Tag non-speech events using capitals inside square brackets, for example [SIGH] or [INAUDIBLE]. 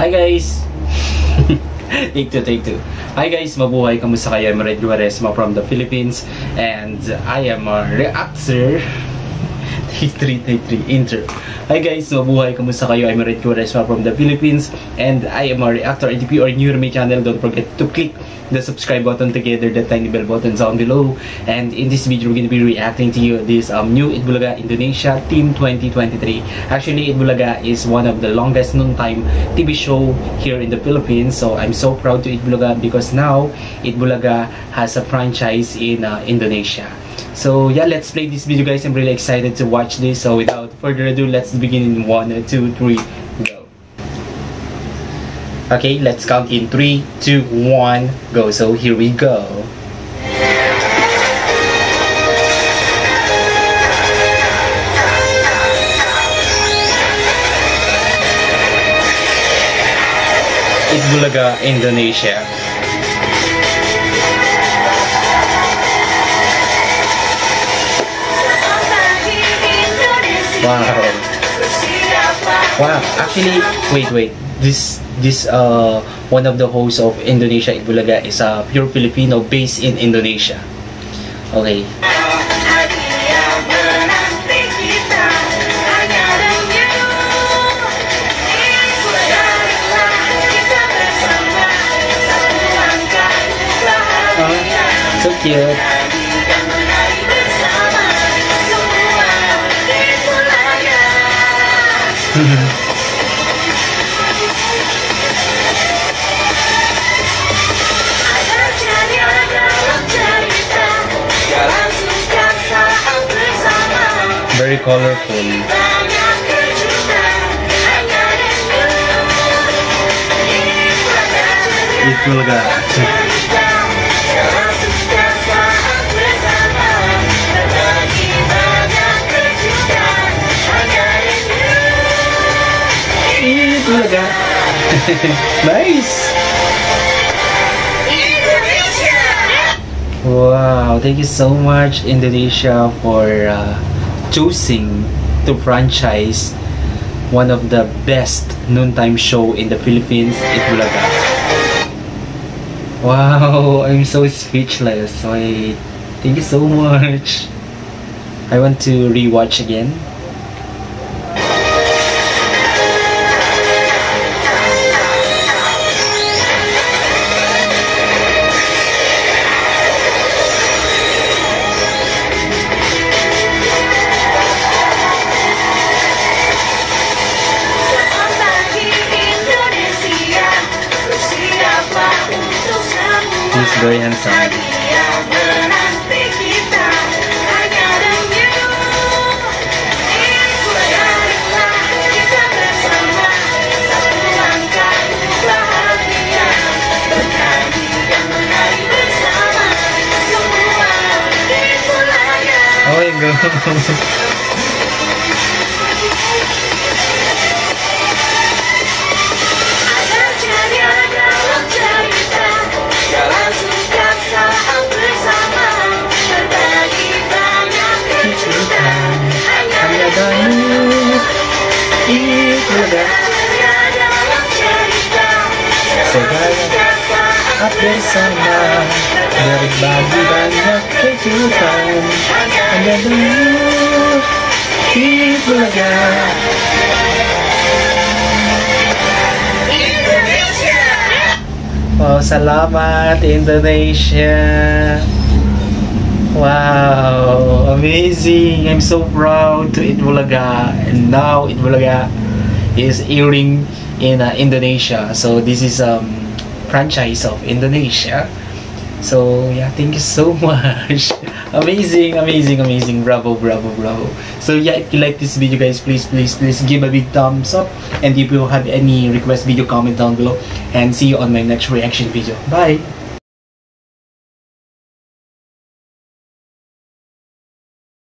Hi guys! [LAUGHS] take two, take two. Hi guys, mabuhay. Kamusta kayo? I'm Red Guaresma from the Philippines and I am a reactor. Take three, take three, intro. Hi guys, mabuhay. Kamusta kayo? I'm Red Guaresma from the Philippines and I am a reactor. You are new to channel, don't forget to click the subscribe button together, the tiny bell button down below. And in this video, we're going to be reacting to you this um, new Itbulaga Indonesia Team 2023. Actually, Itbulaga is one of the longest noontime TV show here in the Philippines. So I'm so proud to Itbulaga because now Itbulaga has a franchise in uh, Indonesia. So yeah, let's play this video guys. I'm really excited to watch this. So without further ado, let's begin in one, two, three, go. Okay, let's count in three, two, one, go. So here we go. Eat Bulaga, Indonesia. Wow. Wow. Actually, wait, wait. This this uh one of the hosts of Indonesia Itbulaga is a pure Filipino based in Indonesia. Okay. Oh, so cute. Mm-hmm. Very colorful. Eat Bulaga. Itbulaga. [LAUGHS] [LAUGHS] nice. Indonesia. Wow, thank you so much Indonesia for uh, choosing to franchise one of the best noontime show in the Philippines, Eat Bulaga. Wow, [LAUGHS] I'm so speechless. Wait, thank you so much. I want to rewatch again. Very handsome. Oh god. Segala saat bersama Berbagi banyak kejutan Hanya dulu Eat Bulaga Oh, salamat Indonesia. Wow, amazing. I'm so proud to Eat Bulaga. And now Eat Bulaga is airing in uh, Indonesia. So this is um franchise of Indonesia. So yeah, thank you so [LAUGHS] much. amazing, amazing, amazing. Bravo, bravo, bravo. So yeah, if you like this video guys, please, please, please give a big thumbs up. And if you have any request video, comment down below. And see you on my next reaction video. Bye!